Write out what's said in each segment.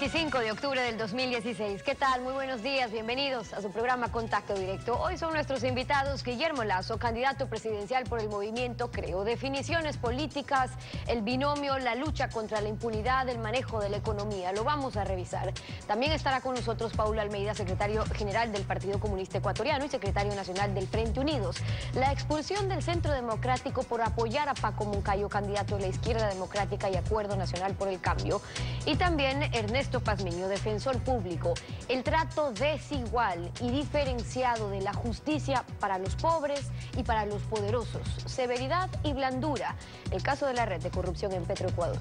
25 de octubre del 2016. ¿Qué tal? Muy buenos días, bienvenidos a su programa Contacto Directo. Hoy son nuestros invitados Guillermo Lazo, candidato presidencial por el movimiento Creo. Definiciones políticas, el binomio, la lucha contra la impunidad, el manejo de la economía. Lo vamos a revisar. También estará con nosotros Paula Almeida, secretario general del Partido Comunista Ecuatoriano y secretario nacional del Frente Unidos. La expulsión del Centro Democrático por apoyar a Paco Moncayo, candidato de la Izquierda Democrática y Acuerdo Nacional por el Cambio. Y también Ernesto Ernesto Pazmiño, defensor público, el trato desigual y diferenciado de la justicia para los pobres y para los poderosos, severidad y blandura, el caso de la red de corrupción en Petroecuador.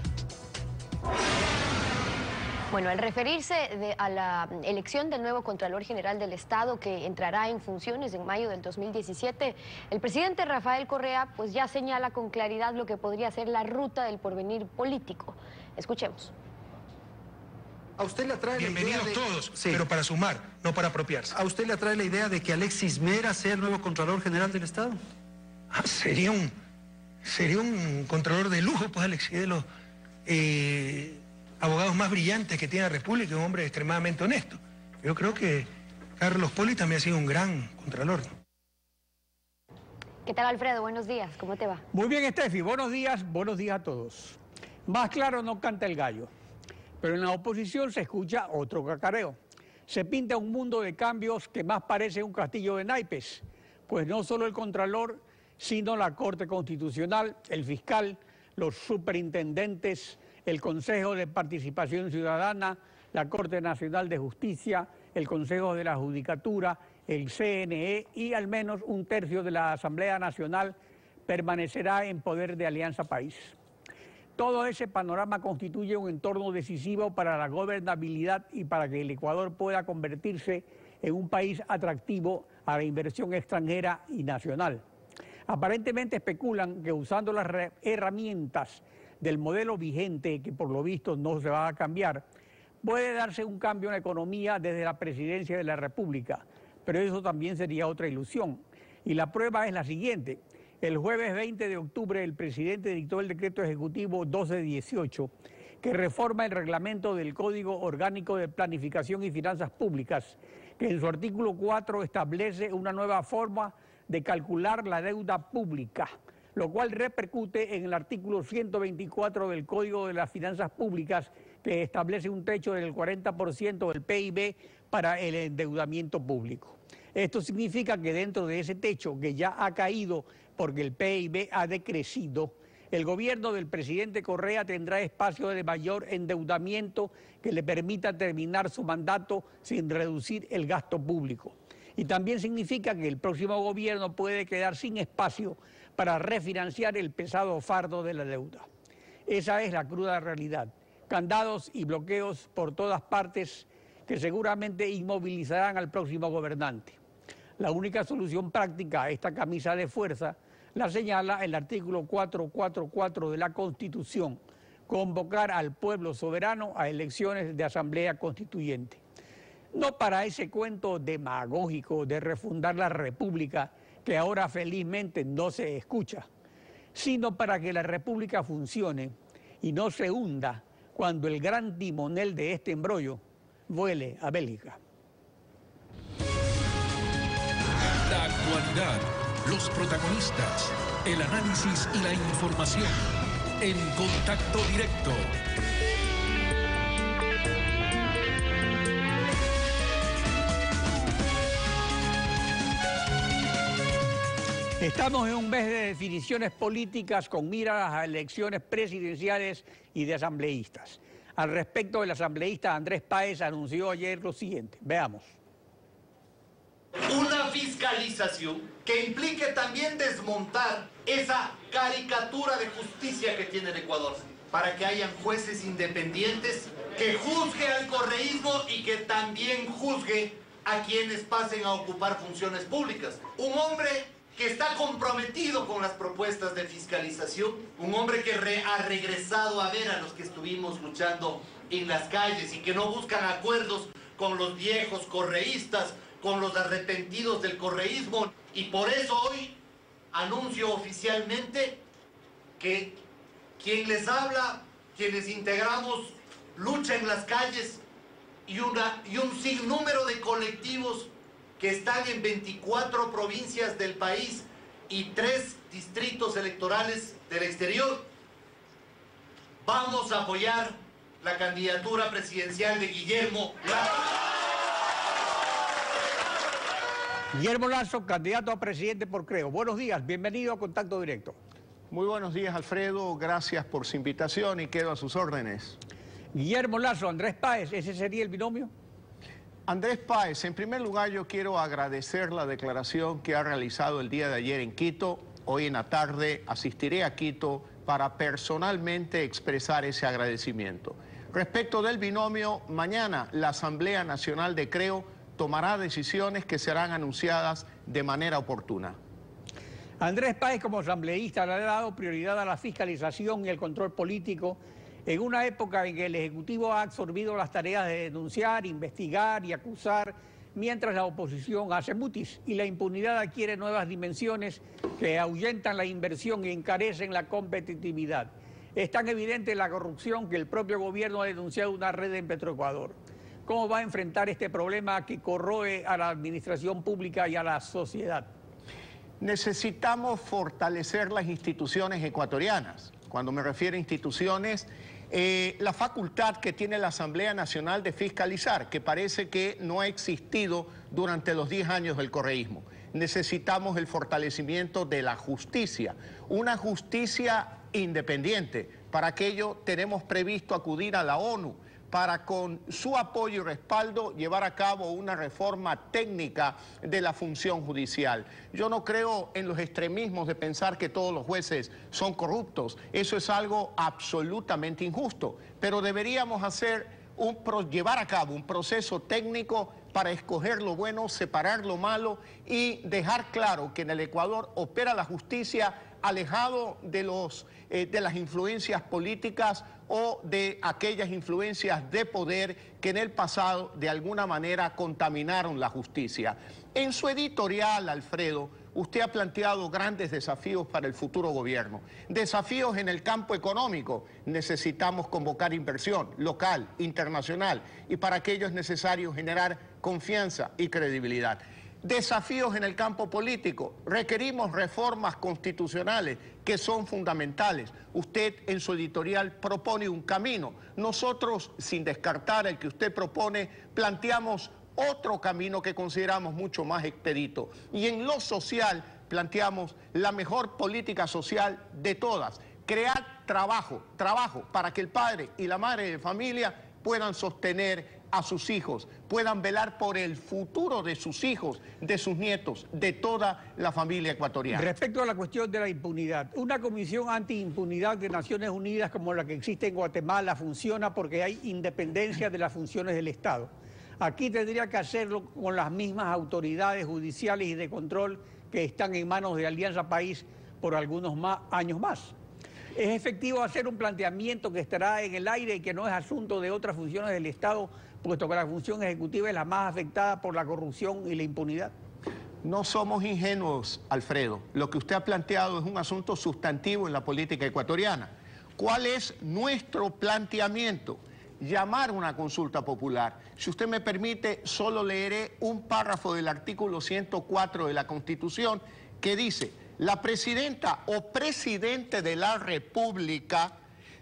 Bueno, al referirse a la elección del nuevo Contralor General del Estado que entrará en funciones en mayo del 2017, el presidente Rafael Correa pues ya señala con claridad lo que podría ser la ruta del porvenir político. Escuchemos. A usted le atrae Bienvenidos la idea todos, pero para sumar, no para apropiarse. ¿A usted le atrae la idea de que Alexis Mera sea el nuevo Contralor General del Estado? Ah, sería un sería un Contralor de lujo, pues Alexis, de los eh, abogados más brillantes que tiene la República, un hombre extremadamente honesto. Yo creo que Carlos Poli también ha sido un gran Contralor. ¿Qué tal, Alfredo? Buenos días, ¿cómo te va? Muy bien, Estefi, buenos días, buenos días a todos. Más claro no canta el gallo. Pero en la oposición se escucha otro cacareo. Se pinta un mundo de cambios que más parece un castillo de naipes, pues no solo el Contralor, sino la Corte Constitucional, el fiscal, los superintendentes, el Consejo de Participación Ciudadana, la Corte Nacional de Justicia, el Consejo de la Judicatura, el CNE y al menos un tercio de la Asamblea Nacional permanecerá en poder de Alianza País. Todo ese panorama constituye un entorno decisivo para la gobernabilidad y para que el Ecuador pueda convertirse en un país atractivo a la inversión extranjera y nacional. Aparentemente especulan que usando las herramientas del modelo vigente, que por lo visto no se va a cambiar, puede darse un cambio en la economía desde la presidencia de la República, pero eso también sería otra ilusión. Y la prueba es la siguiente. El jueves 20 de octubre el presidente dictó el decreto ejecutivo 1218 que reforma el reglamento del Código Orgánico de Planificación y Finanzas Públicas, que en su artículo 4 establece una nueva forma de calcular la deuda pública, lo cual repercute en el artículo 124 del Código de las Finanzas Públicas, que establece un techo del 40% del PIB para el endeudamiento público. Esto significa que dentro de ese techo que ya ha caído porque el PIB ha decrecido, el gobierno del presidente Correa tendrá espacio de mayor endeudamiento que le permita terminar su mandato sin reducir el gasto público. Y también significa que el próximo gobierno puede quedar sin espacio para refinanciar el pesado fardo de la deuda. Esa es la cruda realidad. Candados y bloqueos por todas partes que seguramente inmovilizarán al próximo gobernante. La única solución práctica a esta camisa de fuerza la señala el artículo 444 de la Constitución, convocar al pueblo soberano a elecciones de asamblea constituyente. No para ese cuento demagógico de refundar la república que ahora felizmente no se escucha, sino para que la república funcione y no se hunda cuando el gran timonel de este embrollo vuele a Bélgica. La actualidad, los protagonistas, el análisis y la información. En contacto directo. Estamos en un mes de definiciones políticas con miras a elecciones presidenciales y de asambleístas. Al respecto, el asambleísta Andrés Páez anunció ayer lo siguiente. Veamos. Una fiscalización que implique también desmontar esa caricatura de justicia que tiene el Ecuador, para que hayan jueces independientes que juzgue al correísmo y que también juzgue a quienes pasen a ocupar funciones públicas. Un hombre que está comprometido con las propuestas de fiscalización, un hombre que ha regresado a ver a los que estuvimos luchando en las calles y que no buscan acuerdos con los viejos correístas, con los arrepentidos del correísmo. Y por eso hoy anuncio oficialmente que quien les habla, quienes integramos lucha en las calles y, una, y un sinnúmero de colectivos que están en 24 provincias del país y tres distritos electorales del exterior. Vamos a apoyar la candidatura presidencial de Guillermo Lazo. Guillermo Lazo, candidato a presidente por Creo. Buenos días, bienvenido a Contacto Directo. Muy buenos días, Alfredo. Gracias por su invitación y quedo a sus órdenes. Guillermo Lazo, Andrés Páez, ¿ese sería el binomio? Andrés Páez, en primer lugar yo quiero agradecer la declaración que ha realizado el día de ayer en Quito. Hoy en la tarde asistiré a Quito para personalmente expresar ese agradecimiento. Respecto del binomio, mañana la Asamblea Nacional de Creo tomará decisiones que serán anunciadas de manera oportuna. Andrés Páez como asambleísta le ha dado prioridad a la fiscalización y el control político en una época en que el Ejecutivo ha absorbido las tareas de denunciar, investigar y acusar, mientras la oposición hace mutis y la impunidad adquiere nuevas dimensiones que ahuyentan la inversión y encarecen la competitividad. Es tan evidente la corrupción que el propio gobierno ha denunciado una red en Petroecuador. ¿Cómo va a enfrentar este problema que corroe a la administración pública y a la sociedad? Necesitamos fortalecer las instituciones ecuatorianas. Cuando me refiero a instituciones, eh, la facultad que tiene la Asamblea Nacional de fiscalizar, que parece que no ha existido durante los 10 años del correísmo. Necesitamos el fortalecimiento de la justicia, una justicia independiente. Para aquello tenemos previsto acudir a la ONU para con su apoyo y respaldo llevar a cabo una reforma técnica de la función judicial. Yo no creo en los extremismos de pensar que todos los jueces son corruptos. Eso es algo absolutamente injusto, pero deberíamos hacer un llevar a cabo un proceso técnico para escoger lo bueno, separar lo malo y dejar claro que en el Ecuador opera la justicia alejado de, los, eh, de las influencias políticas o de aquellas influencias de poder que en el pasado de alguna manera contaminaron la justicia. En su editorial, Alfredo, usted ha planteado grandes desafíos para el futuro gobierno. Desafíos en el campo económico. Necesitamos convocar inversión local, internacional, y para aquello es necesario generar confianza y credibilidad. Desafíos en el campo político. Requerimos reformas constitucionales que son fundamentales. Usted en su editorial propone un camino. Nosotros, sin descartar el que usted propone, planteamos otro camino que consideramos mucho más expedito. Y en lo social planteamos la mejor política social de todas. Crear trabajo, trabajo para que el padre y la madre de familia puedan sostener a sus hijos, puedan velar por el futuro de sus hijos, de sus nietos, de toda la familia ecuatoriana. Respecto a la cuestión de la impunidad, una comisión anti-impunidad de Naciones Unidas como la que existe en Guatemala funciona porque hay independencia de las funciones del Estado. Aquí tendría que hacerlo con las mismas autoridades judiciales y de control que están en manos de Alianza País por algunos más, años más. Es efectivo hacer un planteamiento que estará en el aire y que no es asunto de otras funciones del Estado puesto que la función ejecutiva es la más afectada por la corrupción y la impunidad? No somos ingenuos, Alfredo. Lo que usted ha planteado es un asunto sustantivo en la política ecuatoriana. ¿Cuál es nuestro planteamiento? Llamar una consulta popular. Si usted me permite, solo leeré un párrafo del artículo 104 de la Constitución que dice, la presidenta o presidente de la República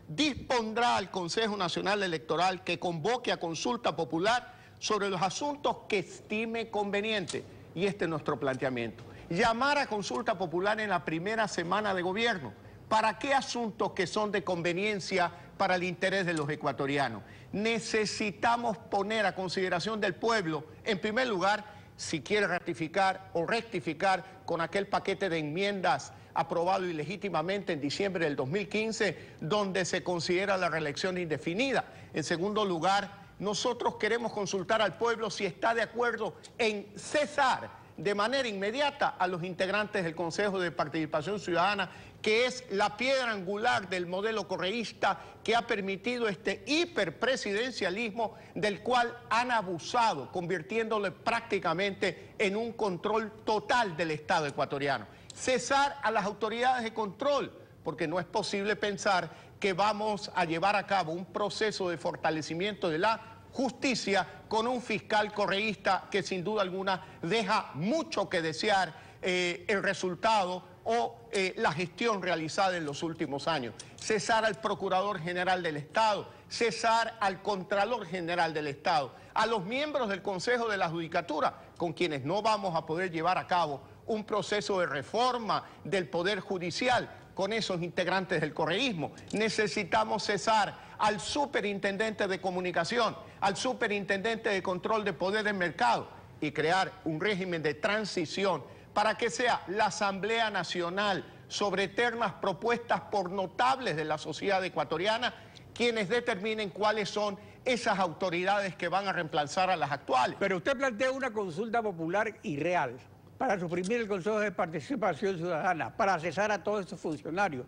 dispondrá al Consejo Nacional Electoral que convoque a consulta popular sobre los asuntos que estime conveniente. Y este es nuestro planteamiento. Llamar a consulta popular en la primera semana de gobierno. ¿Para qué asuntos que son de conveniencia para el interés de los ecuatorianos? Necesitamos poner a consideración del pueblo, en primer lugar, si quiere ratificar o rectificar con aquel paquete de enmiendas aprobado ilegítimamente en diciembre del 2015, donde se considera la reelección indefinida. En segundo lugar, nosotros queremos consultar al pueblo si está de acuerdo en cesar de manera inmediata a los integrantes del Consejo de Participación Ciudadana, que es la piedra angular del modelo correísta que ha permitido este hiperpresidencialismo del cual han abusado, convirtiéndolo prácticamente en un control total del Estado ecuatoriano cesar a las autoridades de control, porque no es posible pensar que vamos a llevar a cabo un proceso de fortalecimiento de la justicia con un fiscal correísta que sin duda alguna deja mucho que desear eh, el resultado o eh, la gestión realizada en los últimos años. Cesar al Procurador General del Estado, cesar al Contralor General del Estado, a los miembros del Consejo de la Judicatura, con quienes no vamos a poder llevar a cabo un proceso de reforma del Poder Judicial con esos integrantes del correísmo. Necesitamos cesar al superintendente de comunicación, al superintendente de control de poder del mercado y crear un régimen de transición para que sea la Asamblea Nacional sobre eternas propuestas por notables de la sociedad ecuatoriana quienes determinen cuáles son esas autoridades que van a reemplazar a las actuales. Pero usted plantea una consulta popular irreal para suprimir el Consejo de Participación Ciudadana, para cesar a todos estos funcionarios.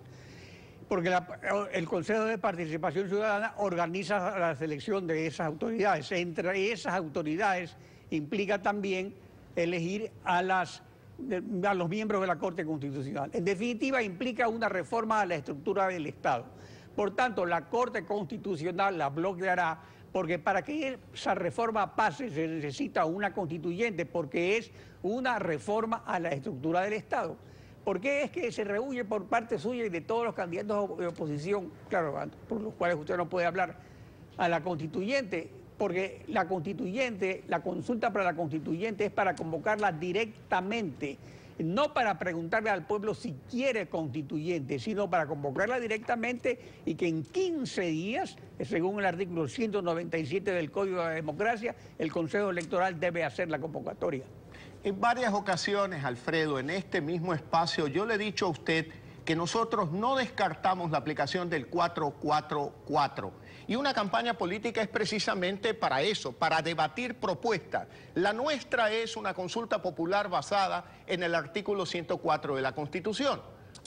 Porque el Consejo de Participación Ciudadana organiza la selección de esas autoridades. Entre esas autoridades implica también elegir a, las, a los miembros de la Corte Constitucional. En definitiva, implica una reforma a la estructura del Estado. Por tanto, la Corte Constitucional la bloqueará porque para que esa reforma pase se necesita una constituyente, porque es una reforma a la estructura del Estado. ¿Por qué es que se reúne por parte suya y de todos los candidatos de oposición, claro, por los cuales usted no puede hablar, a la constituyente? Porque la constituyente, la consulta para la constituyente es para convocarla directamente no para preguntarle al pueblo si quiere constituyente, sino para convocarla directamente y que en 15 días, según el artículo 197 del Código de Democracia, el Consejo Electoral debe hacer la convocatoria. En varias ocasiones, Alfredo, en este mismo espacio, yo le he dicho a usted que nosotros no descartamos la aplicación del 444. Y una campaña política es precisamente para eso, para debatir propuestas. La nuestra es una consulta popular basada en el artículo 104 de la Constitución.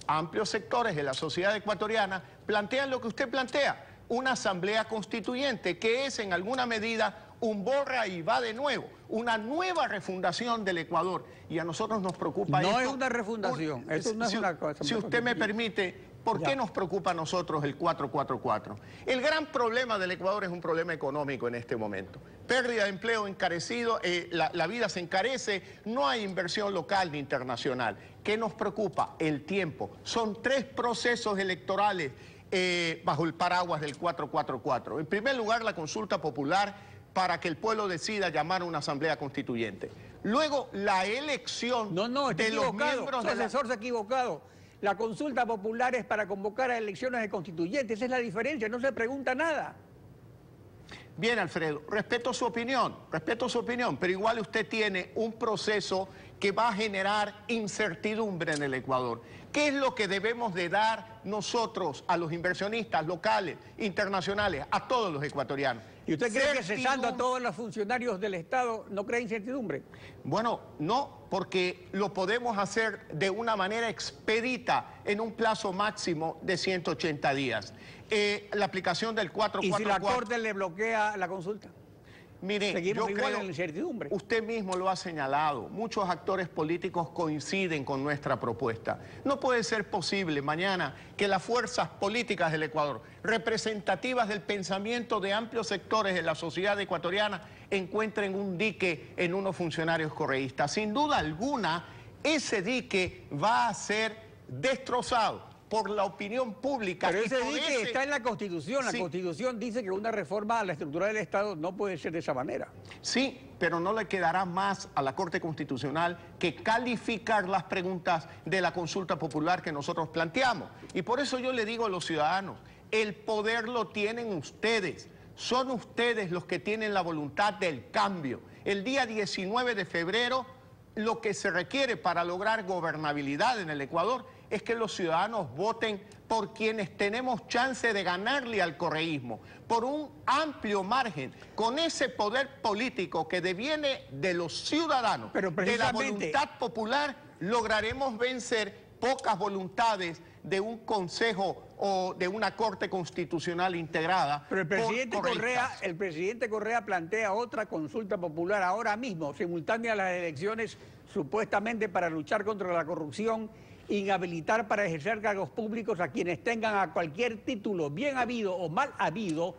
Amplios sectores de la sociedad ecuatoriana plantean lo que usted plantea, una asamblea constituyente, que es en alguna medida un borra y va de nuevo, una nueva refundación del Ecuador. Y a nosotros nos preocupa No es una refundación, no es si, una cosa. Si usted me permite, ¿por qué nos preocupa a nosotros el 444? El gran problema del Ecuador es un problema económico en este momento. Pérdida de empleo encarecido, eh, la, vida se encarece, no hay inversión local ni internacional. ¿Qué nos preocupa? El tiempo. Son tres procesos electorales eh, bajo el paraguas del 444. En primer lugar, la consulta popular para que el pueblo decida llamar a una asamblea constituyente. Luego, la elección no, no, de los miembros... Su asesor se ha equivocado. La consulta popular es para convocar a elecciones de constituyentes. Esa es la diferencia, no se pregunta nada. Bien, Alfredo, respeto su opinión, respeto su opinión, pero igual usted tiene un proceso que va a generar incertidumbre en el Ecuador. ¿Qué es lo que debemos de dar nosotros a los inversionistas locales, internacionales, a todos los ecuatorianos? ¿Y usted cree que cesando a todos los funcionarios del Estado no crea incertidumbre? Bueno, no, porque lo podemos hacer de una manera expedita en un plazo máximo de 180 días. Eh, la aplicación del 444... ¿Y si la Corte le bloquea la consulta? Mire, Seguimos yo igual en la incertidumbre. Usted mismo lo ha señalado. Muchos actores políticos coinciden con nuestra propuesta. No puede ser posible mañana que las fuerzas políticas del Ecuador, representativas del pensamiento de amplios sectores de la sociedad ecuatoriana, encuentren un dique en unos funcionarios correístas. Sin duda alguna, ese dique va a ser destrozado por la opinión pública. Pero ese dice está en la Constitución. La Constitución dice que una reforma a la estructura del Estado no puede ser de esa manera. Sí, pero no le quedará más a la Corte Constitucional que calificar las preguntas de la consulta popular que nosotros planteamos. Y por eso yo le digo a los ciudadanos, el poder lo tienen ustedes. Son ustedes los que tienen la voluntad del cambio. El día 19 de febrero, lo que se requiere para lograr gobernabilidad en el Ecuador es que los ciudadanos voten por quienes tenemos chance de ganarle al correísmo, por un amplio margen, con ese poder político que deviene de los ciudadanos, de la voluntad popular, lograremos vencer pocas voluntades de un consejo o de una corte constitucional integrada. Pero el presidente, Correa, el presidente Correa plantea otra consulta popular ahora mismo, simultánea a las elecciones, supuestamente para luchar contra la corrupción inhabilitar para ejercer cargos públicos a quienes tengan a cualquier título, bien habido o mal habido,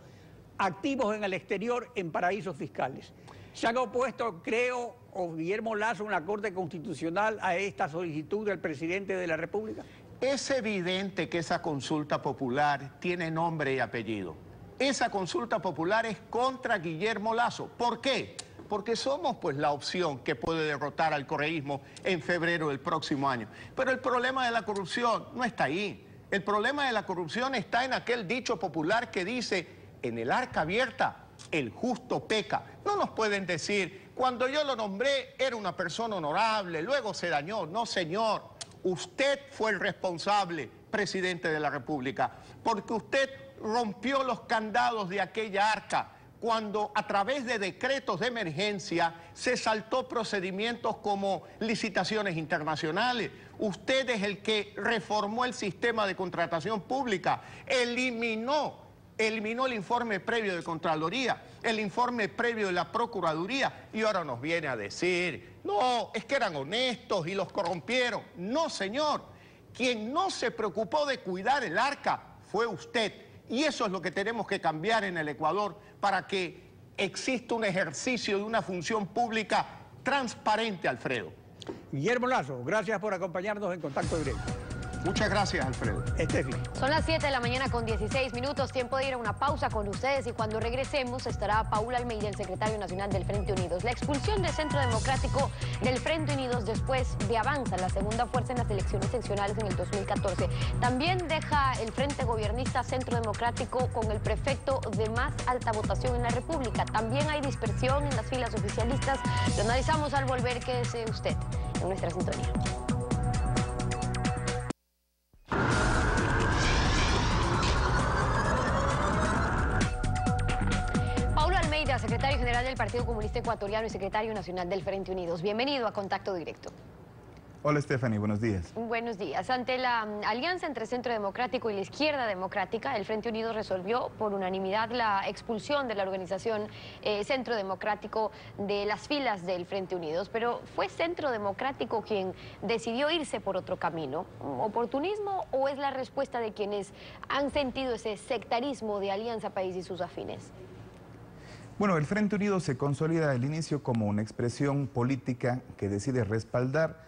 activos en el exterior en paraísos fiscales. Se han opuesto, creo, o Guillermo Lazo, una Corte Constitucional a esta solicitud del presidente de la República. Es evidente que esa consulta popular tiene nombre y apellido. Esa consulta popular es contra Guillermo Lazo. ¿Por qué? Porque somos pues la opción que puede derrotar al correísmo en febrero del próximo año. Pero el problema de la corrupción no está ahí. El problema de la corrupción está en aquel dicho popular que dice, en el arca abierta, el justo peca. No nos pueden decir, cuando yo lo nombré era una persona honorable, luego se dañó. No, señor, usted fue el responsable, presidente de la República, porque usted rompió los candados de aquella arca cuando a través de decretos de emergencia se saltó procedimientos como licitaciones internacionales. Usted es el que reformó el sistema de contratación pública, eliminó, eliminó el informe previo de Contraloría, el informe previo de la Procuraduría y ahora nos viene a decir, no, es que eran honestos y los corrompieron. No, señor, quien no se preocupó de cuidar el arca fue usted y eso es lo que tenemos que cambiar en el Ecuador para que exista un ejercicio de una función pública transparente, Alfredo. Guillermo Lazo, gracias por acompañarnos en Contacto Directo. Muchas gracias, Alfredo. Estefi. Son las 7 de la mañana con 16 minutos, tiempo de ir a una pausa con ustedes y cuando regresemos estará Paula Almeida, el secretario nacional del Frente Unidos. La expulsión del Centro Democrático del Frente Unidos después de Avanza, la segunda fuerza en las elecciones seccionales en el 2014. También deja el Frente Gobernista Centro Democrático con el prefecto de más alta votación en la República. También hay dispersión en las filas oficialistas. Lo analizamos al volver, que es usted en nuestra sintonía. Del Partido Comunista Ecuatoriano y secretario nacional del Frente Unidos. Bienvenido a Contacto Directo. Hola Stephanie, buenos días. Buenos días. Ante la mm, alianza entre Centro Democrático y la Izquierda Democrática, el Frente Unido resolvió por unanimidad la expulsión de la organización eh, Centro Democrático de las filas del Frente Unidos. Pero ¿fue Centro Democrático quien decidió irse por otro camino? ¿Oportunismo o es la respuesta de quienes han sentido ese sectarismo de Alianza País y sus afines? Bueno, el Frente Unido se consolida al inicio como una expresión política que decide respaldar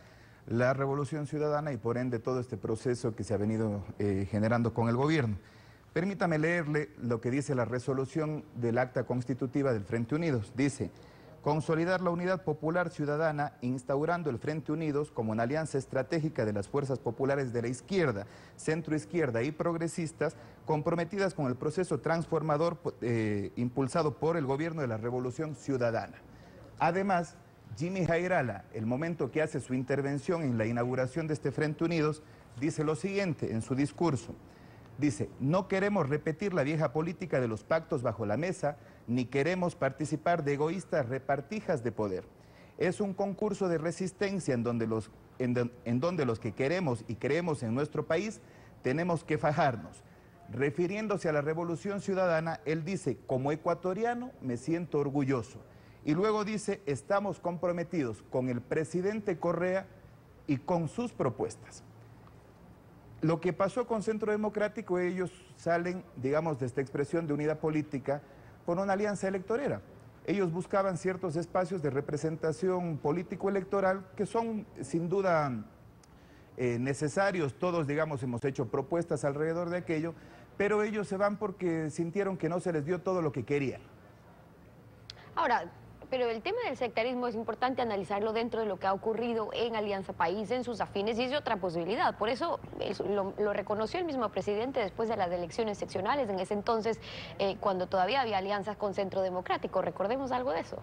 la revolución ciudadana y por ende todo este proceso que se ha venido eh, generando con el gobierno. Permítame leerle lo que dice la resolución del acta constitutiva del Frente Unidos. Dice, consolidar la unidad popular ciudadana instaurando el Frente Unidos como una alianza estratégica de las fuerzas populares de la izquierda, centroizquierda y progresistas comprometidas con el proceso transformador eh, impulsado por el gobierno de la revolución ciudadana. Además, Jimmy Jairala, el momento que hace su intervención en la inauguración de este Frente Unidos, dice lo siguiente en su discurso. Dice, no queremos repetir la vieja política de los pactos bajo la mesa, ni queremos participar de egoístas repartijas de poder. Es un concurso de resistencia en donde los, en, donde los que queremos y creemos en nuestro país tenemos que fajarnos. Refiriéndose a la revolución ciudadana, él dice, como ecuatoriano me siento orgulloso. Y luego dice, estamos comprometidos con el presidente Correa y con sus propuestas. Lo que pasó con Centro Democrático, ellos salen, digamos, de esta expresión de unidad política por una alianza electorera. Ellos buscaban ciertos espacios de representación político-electoral que son sin duda eh, necesarios. Todos, digamos, hemos hecho propuestas alrededor de aquello, pero ellos se van porque sintieron que no se les dio todo lo que querían. Ahora, pero el tema del sectarismo es importante analizarlo dentro de lo que ha ocurrido en Alianza País, en sus afines, y es otra posibilidad. Por eso, lo, reconoció el mismo presidente después de las elecciones seccionales, en ese entonces, eh, cuando todavía había alianzas con Centro Democrático. Recordemos algo de eso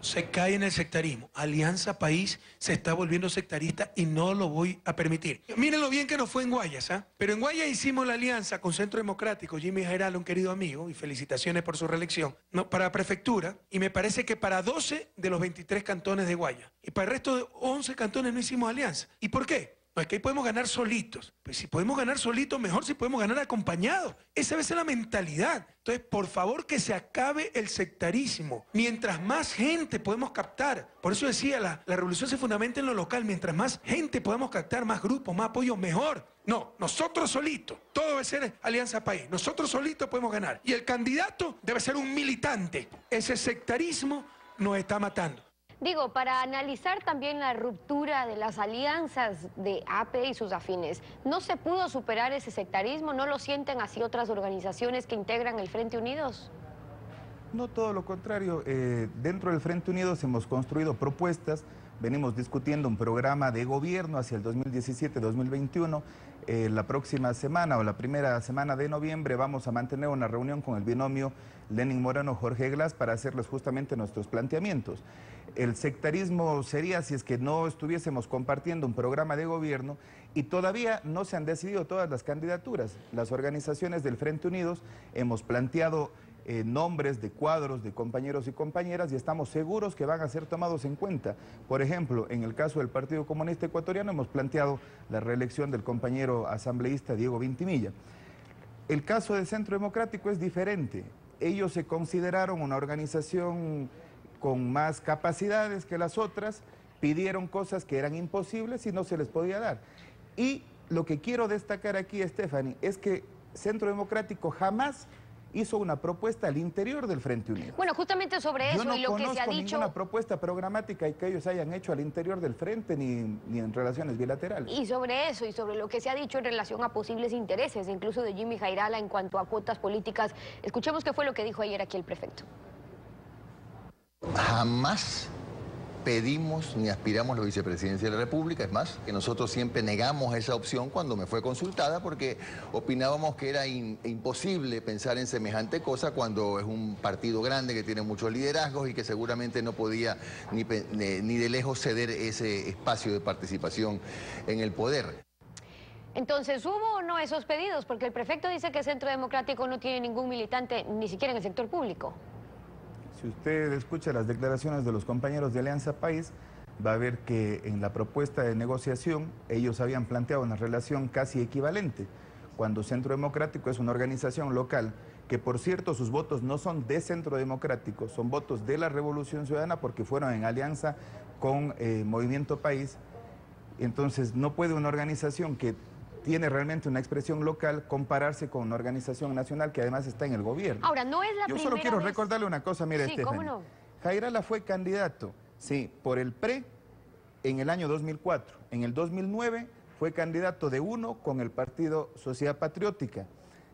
se cae en el sectarismo. Alianza País se está volviendo sectarista y no lo voy a permitir. Miren lo bien que nos fue en Guayas, ¿ah? Pero en Guayas hicimos la alianza con Centro Democrático, Jimmy Geral, un querido amigo, y felicitaciones por su reelección, no, para prefectura, y me parece que para 12 de los 23 cantones de Guayas. Y para el resto de 11 cantones no hicimos alianza. ¿Y por qué? No es que ahí podemos ganar solitos. Pues si podemos ganar solitos, mejor si podemos ganar acompañados. Esa debe ser la mentalidad. Entonces, por favor, que se acabe el sectarismo. Mientras más gente podemos captar, por eso decía, la, revolución se fundamenta en lo local. Mientras más gente podemos captar, más grupos, más apoyo, mejor. No, nosotros solitos. Todo debe ser Alianza País. Nosotros solitos podemos ganar. Y el candidato debe ser un militante. Ese sectarismo nos está matando. Digo, para analizar también la ruptura de las alianzas de AP y sus afines, ¿no se pudo superar ese sectarismo? ¿No lo sienten así otras organizaciones que integran el Frente Unidos? No, todo lo contrario. Eh, dentro del Frente Unidos hemos construido propuestas, venimos discutiendo un programa de gobierno hacia el 2017-2021. Eh, la próxima semana o la primera semana de noviembre vamos a mantener una reunión con el binomio Lenin Moreno-Jorge Glass para hacerles justamente nuestros planteamientos. El sectarismo sería si es que no estuviésemos compartiendo un programa de gobierno y todavía no se han decidido todas las candidaturas. Las organizaciones del Frente Unidos hemos planteado eh, nombres de cuadros de compañeros y compañeras y estamos seguros que van a ser tomados en cuenta. Por ejemplo, en el caso del Partido Comunista Ecuatoriano hemos planteado la reelección del compañero asambleísta Diego Vintimilla. El caso del Centro Democrático es diferente. Ellos se consideraron una organización con más capacidades que las otras, pidieron cosas que eran imposibles y no se les podía dar. Y lo que quiero destacar aquí, Stephanie, es que Centro Democrático jamás hizo una propuesta al interior del Frente Unido. Bueno, justamente sobre eso y lo que se ha dicho... ninguna propuesta programática y que ellos hayan hecho al interior del Frente ni, ni en relaciones bilaterales. Y sobre eso y sobre lo que se ha dicho en relación a posibles intereses, incluso de Jimmy Jairala en cuanto a cuotas políticas, escuchemos qué fue lo que dijo ayer aquí el prefecto. Jamás pedimos ni aspiramos a la vicepresidencia de la República, es más, que nosotros siempre negamos esa opción cuando me fue consultada porque opinábamos que era imposible pensar en semejante cosa cuando es un partido grande que tiene muchos liderazgos y que seguramente no podía ni, ni de lejos ceder ese espacio de participación en el poder. Entonces, ¿hubo o no esos pedidos? Porque el prefecto dice que Centro Democrático no tiene ningún militante, ni siquiera en el sector público. Si usted escucha las declaraciones de los compañeros de Alianza País, va a ver que en la propuesta de negociación ellos habían planteado una relación casi equivalente, cuando Centro Democrático es una organización local que por cierto sus votos no son de Centro Democrático, son votos de la Revolución Ciudadana porque fueron en alianza con eh, Movimiento País. Entonces no puede una organización que tiene realmente una expresión local compararse con una organización nacional que además está en el gobierno. Ahora, no es la Yo solo quiero recordarle una cosa, mire, sí, ¿cómo no? Jairala fue candidato, sí, por el PRE en el año 2004. En el 2009 fue candidato de uno con el Partido Sociedad Patriótica,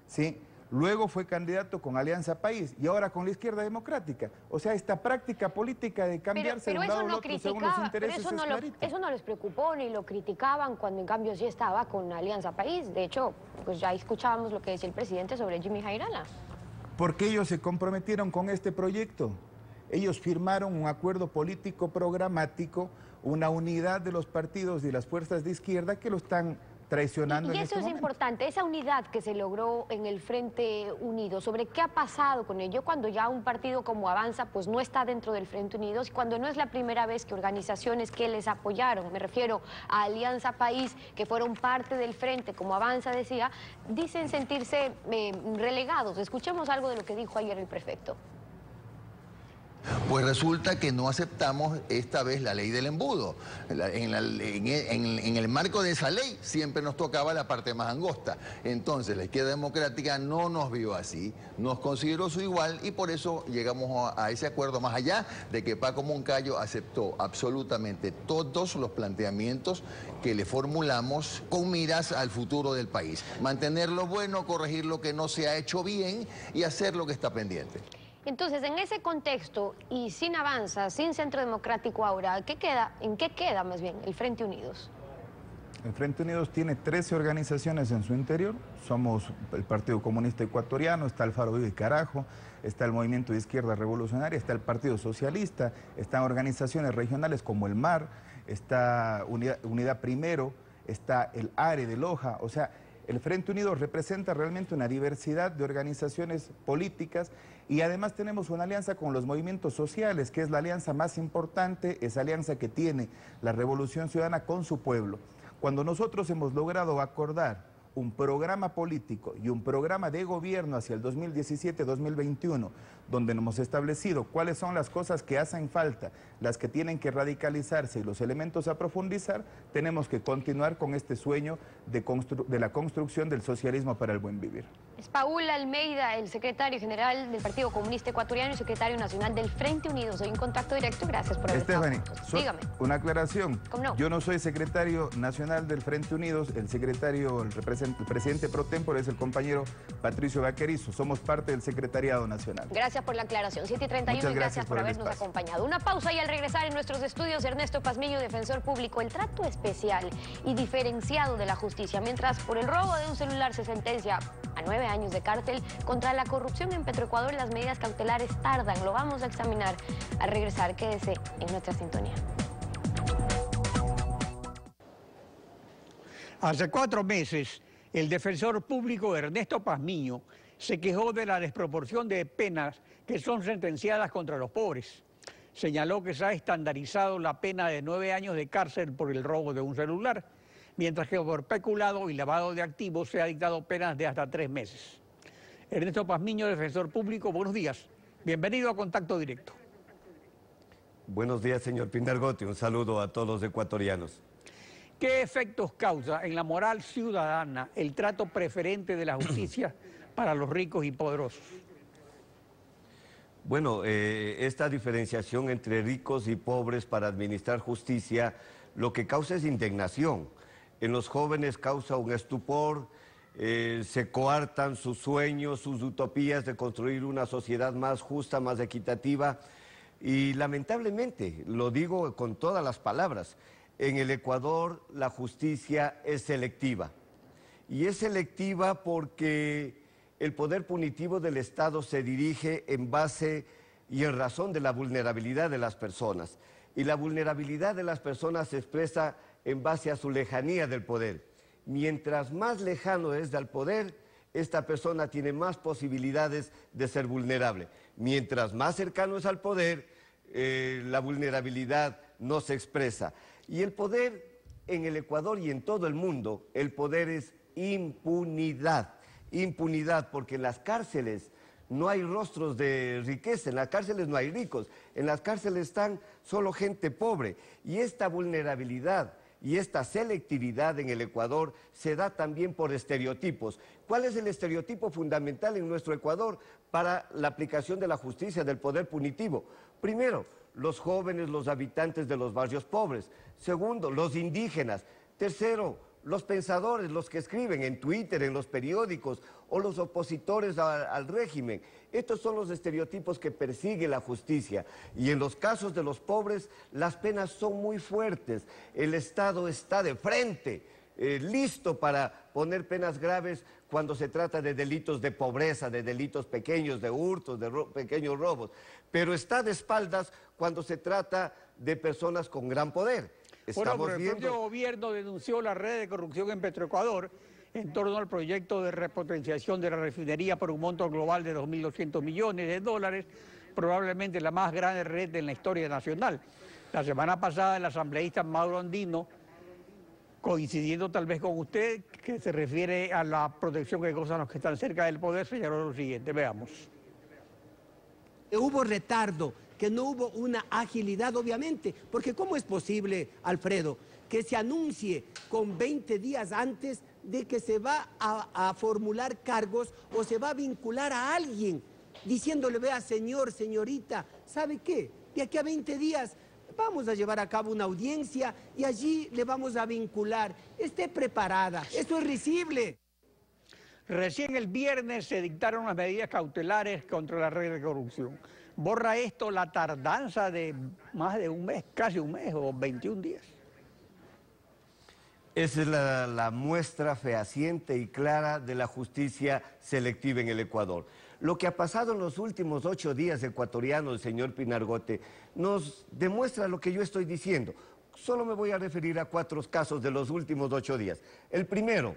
sí. Luego fue candidato con Alianza País y ahora con la izquierda democrática. O sea, esta práctica política de cambiarse pero, de un lado no otro según los intereses eso no, lo, eso no les preocupó ni lo criticaban cuando en cambio sí estaba con Alianza País. De hecho, pues ya escuchábamos lo que decía el presidente sobre Jimmy Jairala. Porque ellos se comprometieron con este proyecto. Ellos firmaron un acuerdo político programático, una unidad de los partidos y las fuerzas de izquierda que lo están traicionando. Y, eso este es importante, esa unidad que se logró en el Frente Unido, sobre qué ha pasado con ello cuando ya un partido como Avanza pues no está dentro del Frente Unido y cuando no es la primera vez que organizaciones que les apoyaron, me refiero a Alianza País, que fueron parte del Frente, como Avanza decía, dicen sentirse eh, relegados. Escuchemos algo de lo que dijo ayer el prefecto. Pues resulta que no aceptamos esta vez la ley del embudo. En, el marco de esa ley siempre nos tocaba la parte más angosta. Entonces la izquierda democrática no nos vio así, nos consideró su igual y por eso llegamos a, ese acuerdo más allá de que Paco Moncayo aceptó absolutamente todos los planteamientos que le formulamos con miras al futuro del país. Mantener lo bueno, corregir lo que no se ha hecho bien y hacer lo que está pendiente. Entonces, en ese contexto y sin avanza, sin Centro Democrático ahora, ¿qué queda, ¿en qué queda más bien el Frente Unidos? El Frente Unidos tiene 13 organizaciones en su interior. Somos el Partido Comunista Ecuatoriano, está el Faro Vivo y Carajo, está el Movimiento de Izquierda Revolucionaria, está el Partido Socialista, están organizaciones regionales como el MAR, está Unidad, Unidad Primero, está el ARE de Loja, o sea, el Frente Unido representa realmente una diversidad de organizaciones políticas y además tenemos una alianza con los movimientos sociales, que es la alianza más importante, esa alianza que tiene la Revolución Ciudadana con su pueblo. Cuando nosotros hemos logrado acordar un programa político y un programa de gobierno hacia el 2017-2021, donde hemos establecido cuáles son las cosas que hacen falta, las que tienen que radicalizarse y los elementos a profundizar, tenemos que continuar con este sueño de, de la construcción del socialismo para el buen vivir. Es Paul Almeida, el secretario general del Partido Comunista Ecuatoriano y secretario nacional del Frente Unido. Soy en contacto directo. Gracias por haber Stephanie, Dígame. Una aclaración. ¿Cómo no? Yo no soy secretario nacional del Frente Unidos. El secretario, el, presidente pro tempore es el compañero Patricio Vaquerizo. Somos parte del secretariado nacional. Gracias por la aclaración. 7 y 31 gracias, gracias por, habernos acompañado. Una pausa y al regresar en nuestros estudios, Ernesto Pazmiño, defensor público, el trato especial y diferenciado de la justicia. Mientras por el robo de un celular se sentencia a nueve años de cárcel contra la corrupción en Petroecuador, las medidas cautelares tardan. Lo vamos a examinar al regresar. Quédese en nuestra sintonía. Hace cuatro meses, el defensor público Ernesto Pazmiño se quejó de la desproporción de penas que son sentenciadas contra los pobres. Señaló que se ha estandarizado la pena de nueve años de cárcel por el robo de un celular mientras que por peculado y lavado de activos se ha dictado penas de hasta tres meses. Ernesto Pazmiño, defensor público, buenos días. Bienvenido a Contacto Directo. Buenos días, señor Pindargotti. Un saludo a todos los ecuatorianos. ¿Qué efectos causa en la moral ciudadana el trato preferente de la justicia para los ricos y poderosos? Bueno, eh, esta diferenciación entre ricos y pobres para administrar justicia lo que causa es indignación en los jóvenes causa un estupor, eh, se coartan sus sueños, sus utopías de construir una sociedad más justa, más equitativa. Y lamentablemente, lo digo con todas las palabras, en el Ecuador la justicia es selectiva. Y es selectiva porque el poder punitivo del Estado se dirige en base y en razón de la vulnerabilidad de las personas. Y la vulnerabilidad de las personas se expresa en base a su lejanía del poder. Mientras más lejano es del poder, esta persona tiene más posibilidades de ser vulnerable. Mientras más cercano es al poder, eh, la vulnerabilidad no se expresa. Y el poder en el Ecuador y en todo el mundo, el poder es impunidad. Impunidad, porque en las cárceles no hay rostros de riqueza, en las cárceles no hay ricos, en las cárceles están solo gente pobre. Y esta vulnerabilidad y esta selectividad en el Ecuador se da también por estereotipos. ¿Cuál es el estereotipo fundamental en nuestro Ecuador para la aplicación de la justicia, del poder punitivo? Primero, los jóvenes, los habitantes de los barrios pobres. Segundo, los indígenas. Tercero, los pensadores, los que escriben en Twitter, en los periódicos, o los opositores al régimen. Estos son los estereotipos que persigue la justicia. Y en los casos de los pobres, las penas son muy fuertes. El Estado está de frente, eh, listo para poner penas graves cuando se trata de delitos de pobreza, de delitos pequeños, de hurtos, de pequeños robos. Pero está de espaldas cuando se trata de personas con gran poder. Estamos el propio gobierno denunció la red de corrupción en Petroecuador en torno al proyecto de repotenciación de la refinería por un monto global de 2.200 millones de dólares, probablemente la más grande red en la historia nacional. La semana pasada el asambleísta Mauro Andino, coincidiendo tal vez con usted, que se refiere a la protección que gozan los que están cerca del poder, señaló lo siguiente, veamos. Hubo retardo que no hubo una agilidad, obviamente, porque ¿cómo es posible, Alfredo, que se anuncie con 20 días antes de que se va a, formular cargos o se va a vincular a alguien, diciéndole, vea, señor, señorita, ¿sabe qué? De aquí a 20 días vamos a llevar a cabo una audiencia y allí le vamos a vincular. Esté preparada, esto es risible. Recién el viernes se dictaron las medidas cautelares contra la red de corrupción borra esto la tardanza de más de un mes, casi un mes o 21 días. Esa es la, muestra fehaciente y clara de la justicia selectiva en el Ecuador. Lo que ha pasado en los últimos ocho días ecuatorianos, señor Pinargote, nos demuestra lo que yo estoy diciendo. Solo me voy a referir a cuatro casos de los últimos ocho días. El primero,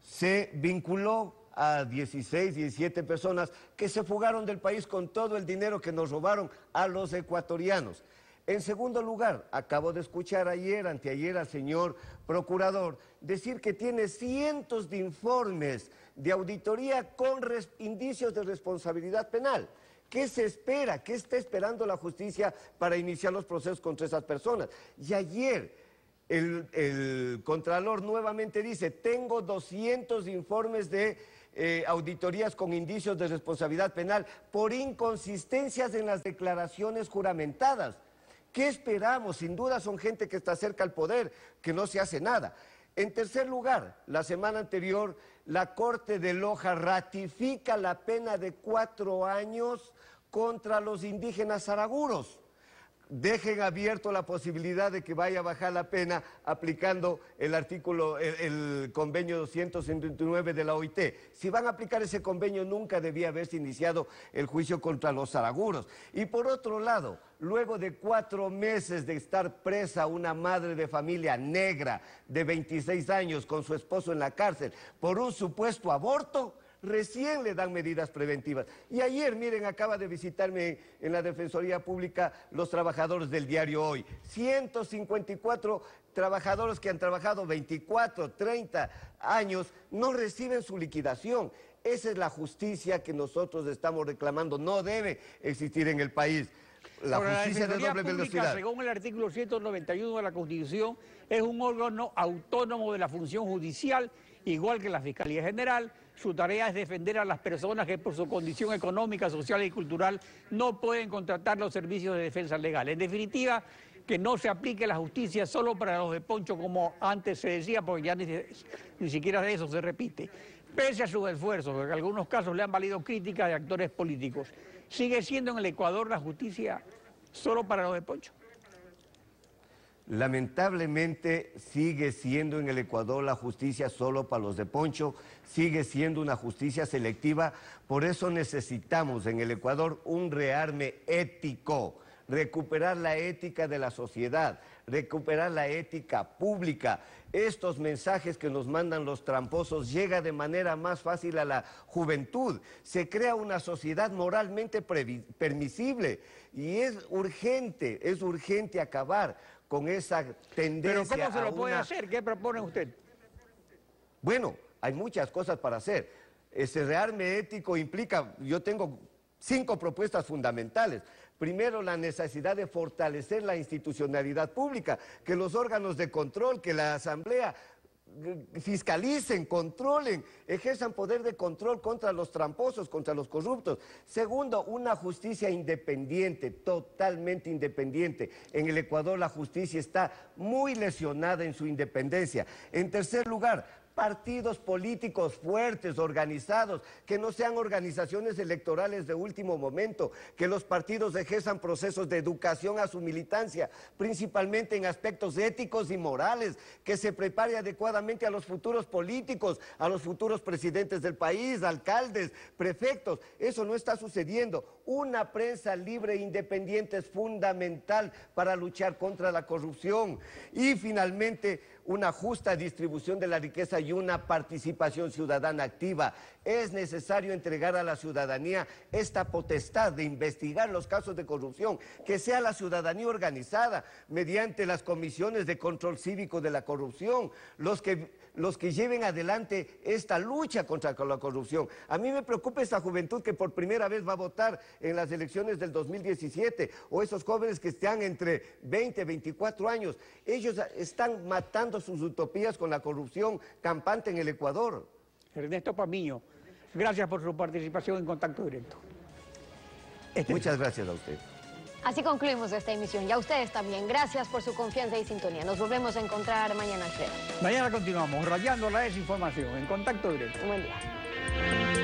se vinculó a 16, 17 personas que se fugaron del país con todo el dinero que nos robaron a los ecuatorianos. En segundo lugar, acabo de escuchar ayer, anteayer al señor procurador decir que tiene cientos de informes de auditoría con indicios de responsabilidad penal. ¿Qué se espera? ¿Qué está esperando la justicia para iniciar los procesos contra esas personas? Y ayer el, Contralor nuevamente dice, tengo 200 informes de eh, auditorías con indicios de responsabilidad penal por inconsistencias en las declaraciones juramentadas. ¿Qué esperamos? Sin duda son gente que está cerca al poder, que no se hace nada. En tercer lugar, la semana anterior, la Corte de Loja ratifica la pena de cuatro años contra los indígenas zaraguros dejen abierto la posibilidad de que vaya a bajar la pena aplicando el artículo, el, convenio 279 de la OIT. Si van a aplicar ese convenio, nunca debía haberse iniciado el juicio contra los zaraguros. Y por otro lado, luego de cuatro meses de estar presa una madre de familia negra de 26 años con su esposo en la cárcel por un supuesto aborto, recién le dan medidas preventivas. Y ayer, miren, acaba de visitarme en la Defensoría Pública los trabajadores del diario Hoy. 154 trabajadores que han trabajado 24, 30 años no reciben su liquidación. Esa es la justicia que nosotros estamos reclamando. No debe existir en el país. La justicia de doble velocidad. Según el artículo 191 de la Constitución, es un órgano autónomo de la función judicial, igual que la Fiscalía General, su tarea es defender a las personas que por su condición económica, social y cultural no pueden contratar los servicios de defensa legal. En definitiva, que no se aplique la justicia solo para los de Poncho, como antes se decía, porque ya ni, siquiera de eso se repite. Pese a sus esfuerzos, que en algunos casos le han valido críticas de actores políticos, ¿sigue siendo en el Ecuador la justicia solo para los de Poncho? Lamentablemente sigue siendo en el Ecuador la justicia solo para los de Poncho, sigue siendo una justicia selectiva, por eso necesitamos en el Ecuador un rearme ético, recuperar la ética de la sociedad, recuperar la ética pública. Estos mensajes que nos mandan los tramposos llega de manera más fácil a la juventud. Se crea una sociedad moralmente permisible y es urgente, es urgente acabar con esa tendencia. ¿Pero cómo se lo puede hacer? ¿Qué propone usted? Bueno, hay muchas cosas para hacer. Ese rearme ético implica, yo tengo cinco propuestas fundamentales. Primero, la necesidad de fortalecer la institucionalidad pública, que los órganos de control, que la Asamblea fiscalicen, controlen, ejerzan poder de control contra los tramposos, contra los corruptos. Segundo, una justicia independiente, totalmente independiente. En el Ecuador la justicia está muy lesionada en su independencia. En tercer lugar, partidos políticos fuertes, organizados, que no sean organizaciones electorales de último momento, que los partidos ejerzan procesos de educación a su militancia, principalmente en aspectos éticos y morales, que se prepare adecuadamente a los futuros políticos, a los futuros presidentes del país, alcaldes, prefectos. Eso no está sucediendo. Una prensa libre e independiente es fundamental para luchar contra la corrupción. Y finalmente, una justa distribución de la riqueza y una participación ciudadana activa. Es necesario entregar a la ciudadanía esta potestad de investigar los casos de corrupción, que sea la ciudadanía organizada mediante las comisiones de control cívico de la corrupción, los que los que lleven adelante esta lucha contra la corrupción. A mí me preocupa esa juventud que por primera vez va a votar en las elecciones del 2017 o esos jóvenes que están entre 20, 24 años. Ellos están matando sus utopías con la corrupción campante en el Ecuador. Ernesto Pamiño, gracias por su participación en Contacto Directo. Este Muchas gracias a usted. Así concluimos esta emisión. Y a ustedes también. Gracias por su confianza y sintonía. Nos volvemos a encontrar mañana, Alfredo. Mañana continuamos rayando la desinformación en contacto directo. buen día.